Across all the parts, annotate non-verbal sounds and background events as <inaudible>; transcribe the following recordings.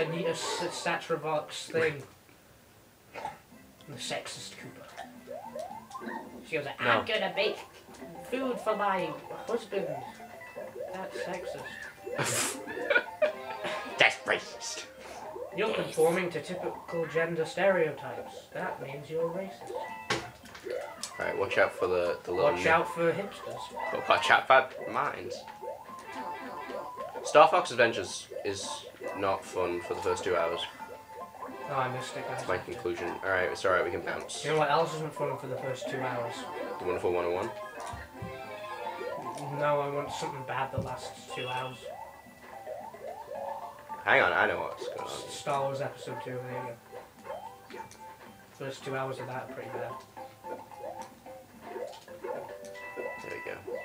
Anita S- Satravox thing. The sexist Cooper. She goes, I'm No. gonna make food for my husband. That's sexist. <laughs> That's racist. You're conforming to typical gender stereotypes. That means you're racist. Alright, watch out for the, the little... Watch out for hipsters. Watch out for mines. Star Fox Adventures is not fun for the first two hours. Oh, I missed it, guys. That's my conclusion. Alright, it's alright, we can bounce. You know what else isn't fun for the first two hours? The Wonderful 101. No, I want something bad that lasts two hours. Hang on, I know what's going on. Star Wars Episode 2, there you go. First two hours of that are pretty bad. There we go.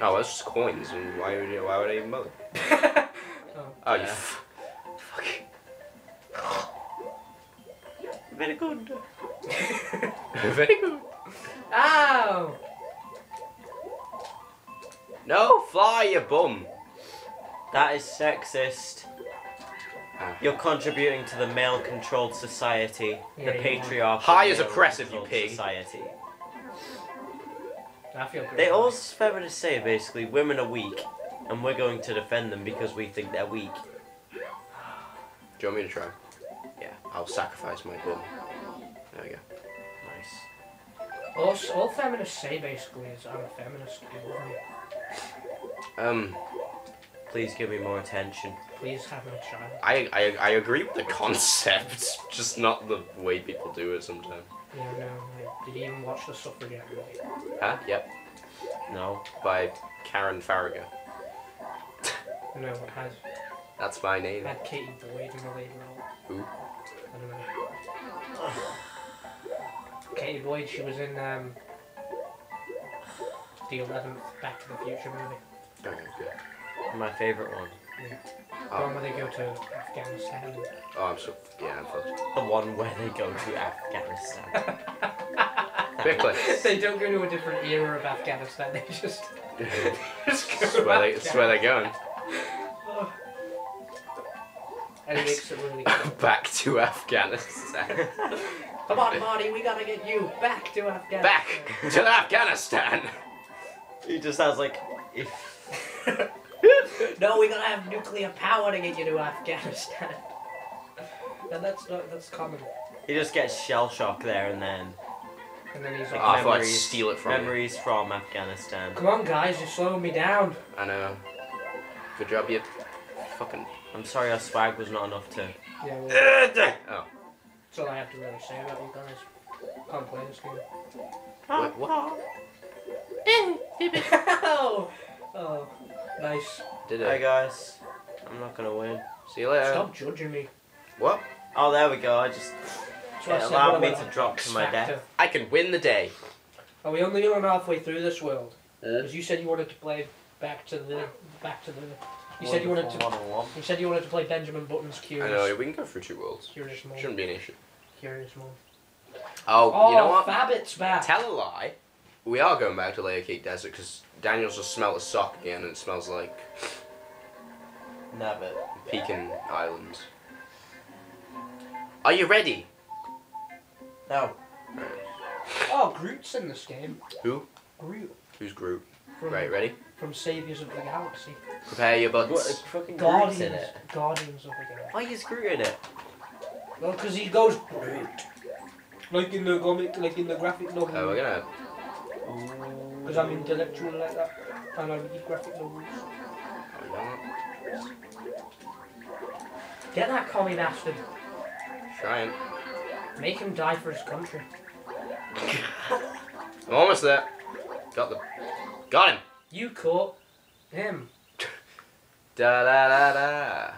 Oh, that's just coins, and why would, you, why would I even bother? Oh. <laughs> Oh, you Yeah. Fuck. Very good. Very good. Ow! No, fly, your bum. That is sexist. Ah. You're contributing to the male-controlled society, the Yeah, are. patriarchal. High is oppressive, you pig. Society. I feel great. They always feminist say basically women are weak, and we're going to defend them because we think they're weak. Do you want me to try? Yeah, I'll sacrifice my bum. There we go. Nice. All, all feminists say basically is I'm a feminist. Um, Please give me more attention. Please have my child. I, I, I agree with the concept, <laughs> just not the way people do it sometimes. Yeah, no. Like, did you even watch the suffragette movie? Huh? Yep. No. By Karen Farragut. No, it has. That's my It name. had Katie Boyd in the lead role. Who? I don't know. Katie Boyd, she was in um, the 11th Back to the Future movie. Okay, good. My favorite one. The one where they go to Afghanistan. Oh, I'm so. Yeah, I'm fucked. The one where they go to Afghanistan. <laughs> Quickly. they don't go to a different era of Afghanistan. They just <laughs> <laughs> just go That's to where, they, that's where they're going. Afghanistan. And it makes it really <laughs> cool. Back to Afghanistan. <laughs> Come on, Marty, we gotta get you back to Afghanistan. Back to Afghanistan. he just has like, if <laughs> no, we gotta have nuclear power to get you to Afghanistan. and that's not that's common. he just gets shell shock there and then. And then he's Oh, like, I thought I'd steal it from you. Memories from Afghanistan. "Come on, guys, you're slowing me down." I know. Good job, you fucking. I'm sorry our swag was not enough to. Yeah, well, Oh. that's all I have to really say about you guys. Can't play this game. What? what? oh, <laughs> oh, nice. Did Hi it? guys. I'm not gonna win. See you later. Stop judging me. What? Oh, there we go. I just That's I it allowed me to on drop X to my Factor. death. I can win the day. Are we only going halfway through this world? Uh. Because you said you wanted to play back to the back to the. You said you wanted to. You said you wanted to play Benjamin Button's Curious. I Curious. know. We can go through two worlds. Curious Mode. Shouldn't be an issue. Curious Mode. Oh, Oh, you know oh, what? Fabbit's back. Tell a lie. We are going back to Layer Cake Desert because Daniel's just smelled a sock again and it smells like Never. Pekin Islands. Are you ready? No. oh, Groot's in this game. Who? Groot. Who's Groot? From, Right, ready? From Saviors of the Galaxy. Prepare your What? butts. Fucking Guardians. Groot's in it. Guardians of the Galaxy. Why is Groot in it? Well, because he goes Groot. Like in the comic, like in the graphic novel. Oh, we're gonna. Because oh. I'm intellectual like that. And I read graphic novels. Oh, you know what? Get that commie bastard. Trying. Make him die for his country. <laughs> I'm almost there. Got the. Got him. You caught him. <laughs> Da da da da.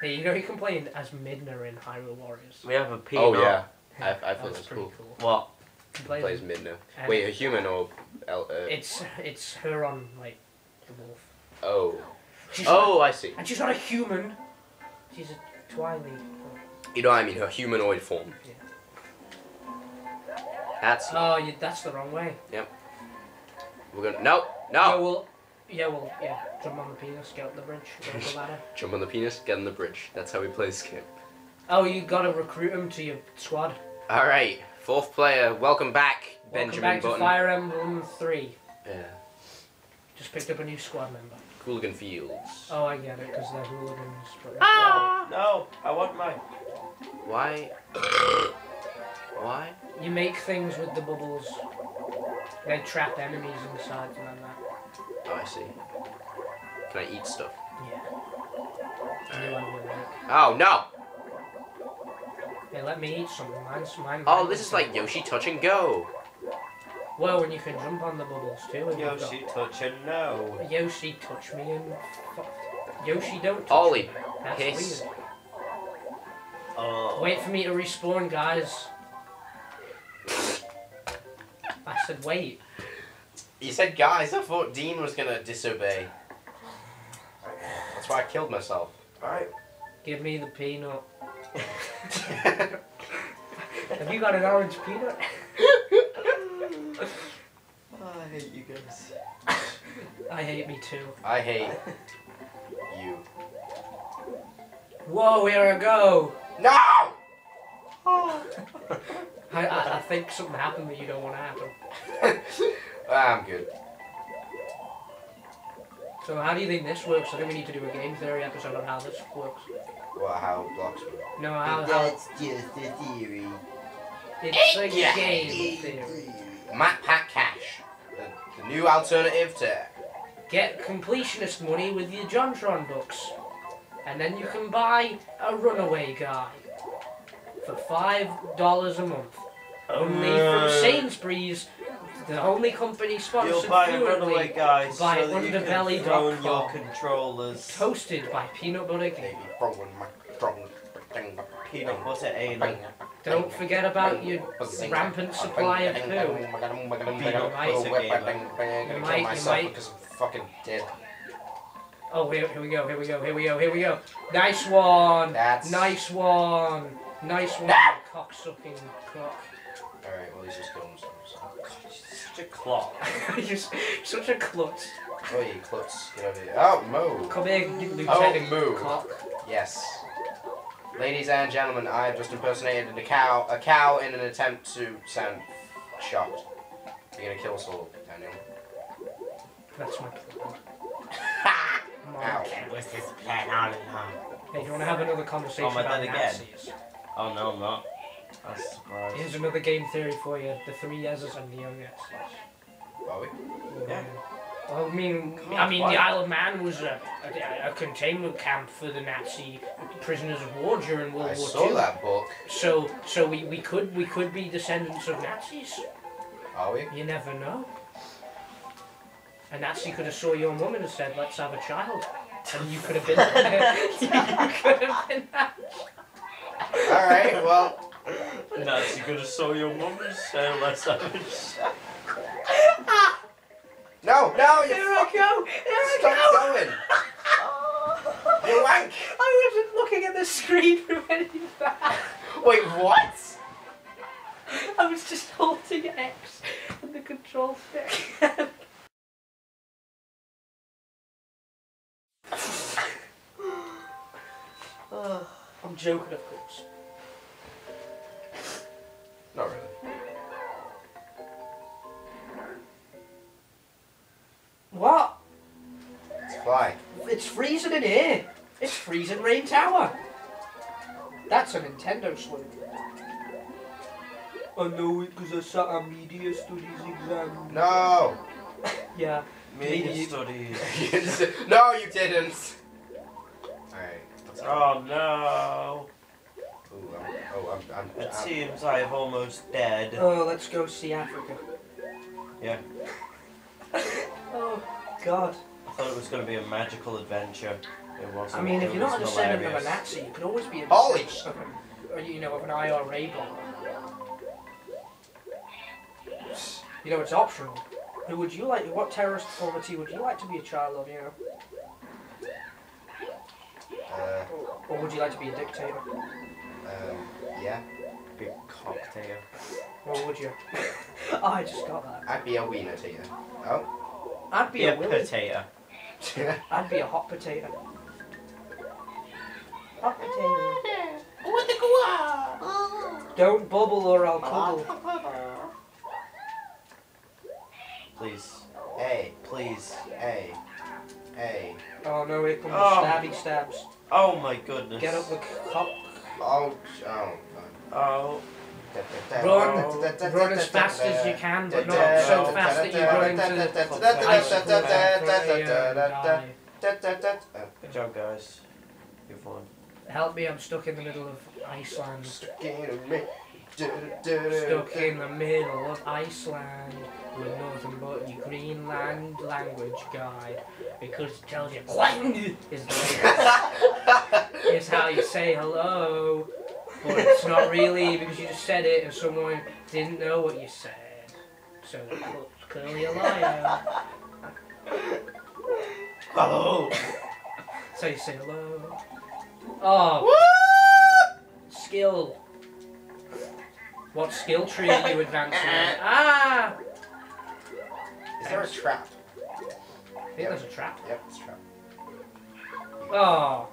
Hey, you know you can play as Midna in Hyrule Warriors. We have a P. Oh yeah. I, I thought That's that was pretty cool. cool. What? You can play Plays as- Midna. and Wait, a human or? El, uh, It's it's her on like the wolf. oh. She's not- Oh, I see. and she's not a human. She's a Twilight. You know what I mean? Her humanoid form. Yeah. That's. Oh, you, that's the wrong way. We're gonna. No. No, No. well, Yeah, well, yeah. Jump on the penis, get up the bridge, get up the ladder. <laughs> Jump on the penis, get on the bridge. That's how we play this game. Oh, you gotta recruit him to your squad. All right, fourth player. Welcome back, Welcome Benjamin back to Button. Fire Emblem 3. Yeah. Just picked up a new squad member. Hooligan Fields. Oh, I get it, because they're hooligans. But Ah! No, I want mine. Why? <coughs> Why? You make things with the bubbles. They trap enemies inside and then that. Oh, I see. Can I eat stuff? Yeah. New one will make. Oh no! Hey, let me eat something. Mine's mine. Oh, mine this is like Yoshi Touch and Go. Well, when you can jump on the bubbles too. and you've Yoshi, touch and no. Yoshi, touch me and. Yoshi, don't touch Ollie, me. That's hiss. weird. Oh. Wait for me to respawn, guys. Said wait. You said guys, I thought Dean was gonna disobey. That's why I killed myself. Alright. Give me the peanut. <laughs> Have you got an orange peanut? Oh, I hate you guys. I hate me too. I hate you. Whoa, here I go. No! Oh. <laughs> I, I, I think something happened that you don't want to happen. I'm good. So how do you think this works? I think we need to do a game theory episode on how this works. Well, how blocks work. No, how, how That's just a theory. it's a game theory. Map Pack Cash. The, the new alternative to. Get completionist money with your JonTron books. And then you can buy a runaway guy for five dollars a month. Only from Uh, Sainsbury's, the only company sponsored You'll buy a runaway fluently, guy by so that you can underbelly.com. throw in your controllers. toasted by Peanut Butter Game. Maybe throwing my throwing Peanut butter anal. Don't forget about your rampant supply of poo. You You might- you might- because I'm fucking dead. Oh, here, here we go, here we go, here we go, here we go. Nice one! That's Nice one! Nice one, No. cock sucking cock. Alright, well, he's just killing himself. So. Oh, such a clock. <laughs> You're such a klutz. Oh, you klutz. Get over here. Oh, moo. Come here, you Oh, lieutenant moo. cock. Yes. Ladies and gentlemen, I have just impersonated a cow, a cow in an attempt to sound shocked. You're gonna kill us all, Daniel. That's my plan. <laughs> Come on. Ow. That was his plan all along. Hey, do you want to have another conversation Oh, am about dead again? Nazis? Oh no, I'm not. I was surprised. Here's another game theory for you. The three Yeses and the young Yeses. Are we? Yeah. Well, I mean, Come I mean, why- the Isle of Man was a, a, a containment camp for the Nazi prisoners of war during World I War saw that book. So, so we, we could we could be descendants of Nazis. Are we? You never know. A Nazi could have saw your mum and said, "Let's have a child," and you could have been. <laughs> <laughs> you could have been. Alright, well. That's you could have saw your mum and said, let's have a shot. No, no, you Here I fucking. go! Here I go! Stop go! going! <laughs> You wank! I wasn't looking at the screen from any back. Wait, what? I was just holding X and the control stick. <laughs> I'm joking, of course. It's freezing in here. It's freezing Rain Tower. That's a Nintendo Switch. I know it because I sat a media studies exam. No! <laughs> Yeah. Media Me- studies. <laughs> no, you didn't! Alright. Oh no. Ooh, I'm, oh, I'm, I'm, It I'm, seems I am almost dead. Oh, let's go see Africa. Yeah. <laughs> Oh, God. I thought it was going to be a magical adventure. It wasn't. I mean, if you're not a was descendant of a. Nazi, you could always be a Holy descendant of, you know, of an IRA bomber. You know, it's optional. Who would you like? What terrorist poverty would you like to be a child of? You know, uh, or would you like to be a dictator? um, yeah. Big cocktail. Or would you? <laughs> oh, I just got that. I'd be a wiener to you. Oh, I'd be Be a a Willy. Potato. I'd be a hot potato. Hot potato. Don't bubble or I'll cuddle. Please, hey, please. hey, hey. Oh no, here comes Oh. the stabby stabs. Oh my goodness. Get up the cock. Oh, oh. Oh. Run, run as fast as you can, but not so fast that you run into the ice Good job, guys. You've won. Help me, I'm stuck in the middle of Iceland. Stuck in me. Stuck in the middle of Iceland with nothing but your Greenland language guide because it tells you is is <laughs> how you say hello, but it's not really because you just said it and someone didn't know what you said. So it's clearly a liar. Hello. So you say hello. Oh, skill. What skill tree are you advancing? <laughs> Ah! Is there a trap? I think there's a trap. Yep, it's a trap. Oh,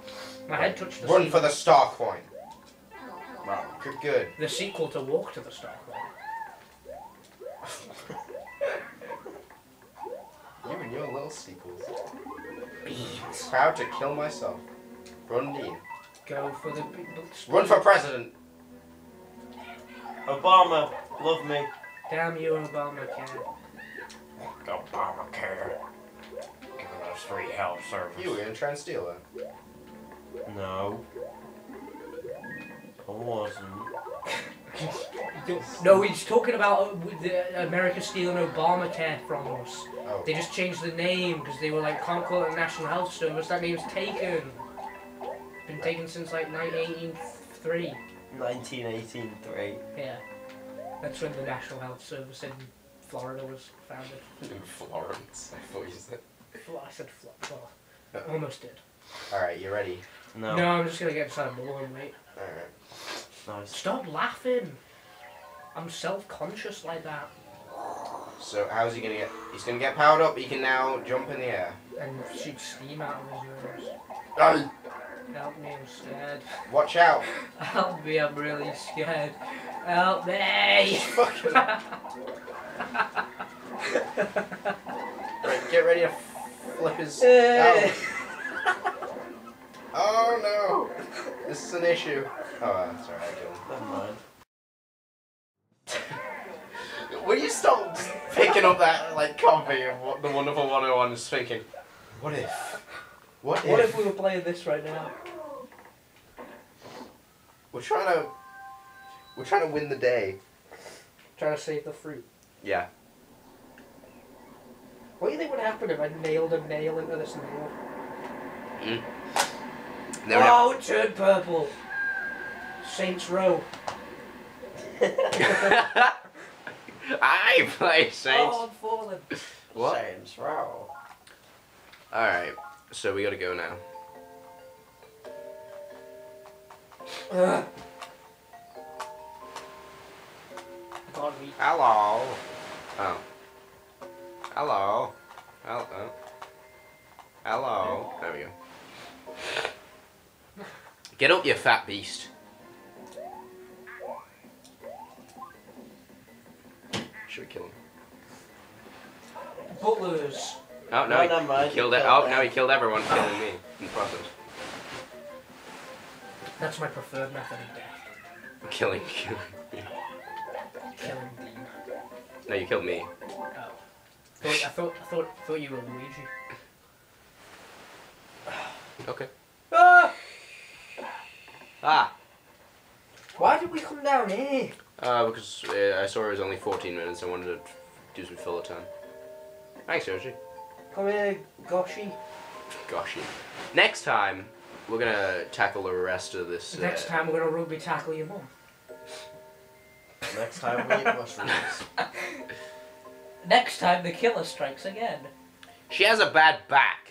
my head touched the Run for the star coin. Wow, good, good. the sequel to Walk to the Star. You and your little sequels. Beans. Proud to kill myself. Run Dean. Go for the big Run for president. Obama, love me. Damn you, Obamacare. Obamacare. Giving us free health service. You were gonna try and steal it. No. I wasn't. No, he's talking about uh, with the America stealing Obamacare from us. Oh. They just changed the name because they were like, can't call it a National Health Service. That name's taken. Been taken since like 1983. 1983. Yeah. That's when the National Health Service in Florida was founded. In Florence. I thought you said. Fl- I said Flo- well, <laughs> almost did. Alright, you ready? No. No, I'm just gonna get inside a ball and wait. Alright. Nice. Stop laughing. I'm self-conscious like that. So, how's he gonna get. He's gonna get powered up, he can now jump in the air. And shoot steam out of his nose. Aye. Help me, I'm scared. Watch out! Help me, I'm really scared. Help me! Fucking. <laughs> Right, get ready to flip his. Eh. <laughs> Oh no! This is an issue. Oh, that's alright, I killed Never mind. him. <laughs> Will you stop picking up that, like, copy of what the Wonderful 101 is thinking? What if? What, what if? if we were playing this right now? We're trying to. We're trying to win the day. Trying to save the fruit. Yeah. What do you think would happen if I nailed a nail into this nail? Then we have- oh, it turned purple. Saints Row. <laughs> I play Saints. Oh, I'm falling. What? Saints Row. Alright, so we gotta go now. Ugh. God, we Hello. Oh. Hello. Hello. Hello. There we go. Get up, you fat beast. Should we kill him? butlers. Oh, no, No, he never mind. killed He it. killed Oh, no, he killed everyone, killing me in the process. That's my preferred method of death. Killing, killing me. Killing Dean. No, you killed me. Oh. Thought, I thought I thought thought you were Luigi. Okay. Ah! Why did we come down here? Uh, because uh, I saw it was only 14 minutes. I wanted to do some filler time. Thanks, Yoshi. Come here, Goshi. Gosh. Next time, we're gonna tackle the rest of this. Uh, Next time we're gonna rugby tackle your mum. Next time we eat mushrooms. <laughs> Next time the killer strikes again. She has a bad back.